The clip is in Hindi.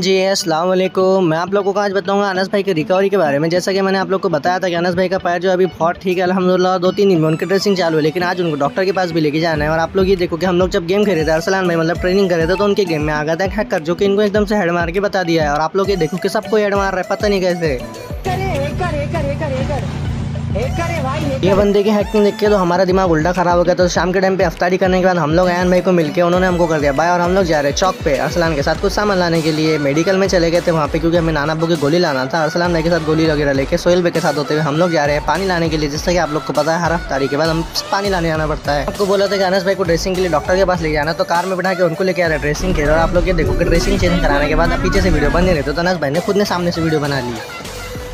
जी, अस्सलाम वालेकुम। मैं आप लोगों को आज बताऊँगा अनस भाई की रिकवरी के बारे में। जैसा कि मैंने आप लोग को बताया था कि अनस भाई का पैर जो अभी बहुत ठीक है, अल्हम्दुलिल्लाह दो तीन दिन में उनकी ड्रेसिंग चालू है, लेकिन आज उनको डॉक्टर के पास भी लेके जाना है। और आप लोग ये देखो कि हम लोग जब गेम खेले थे, अरसलान भाई मतलब ट्रेनिंग करे थे तो उनके गेम में आ गया था हैकर जो कि इनको एकदम से हेड मार के बता दिया है। और आप लोग ये देखो कि सबको हेड मार रहा है, पता नहीं कैसे। ये बंदे की हैकिंग देख के तो हमारा दिमाग उल्टा खराब हो गया तो शाम के टाइम पे अफ्तारी करने के बाद हम लोग अयान भाई को मिलके उन्होंने हमको कर दिया। बाय, और हम लोग जा रहे चौक पे अरसलान के साथ कुछ सामान लाने के लिए। मेडिकल में चले गए थे वहाँ पे क्योंकि हमें नाना अब्बू की गोली लाना था। अरसलान भाई के साथ गोली वगैरह लेके सोहेल भाई के साथ होते हुए हम लोग जा रहे हैं पानी लाने के लिए। जिससे कि आप लोग को पता है, हर अफ्तारी के बाद हम पानी लाने आना पड़ता है। आपको बोला था कि अनस भाई को ड्रेसिंग के लिए डॉक्टर के पास ले जाना तो कार में बैठा के उनको लेके आ रहे ड्रेसिंग के और आप लोग ये देखो कि ड्रेसिंग चेंज कराने के बाद पीछे से वीडियो बन नहीं रहे तो अनस भाई ने खुद ने सामने से वीडियो बना ली